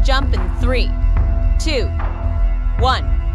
jump in three, two, one.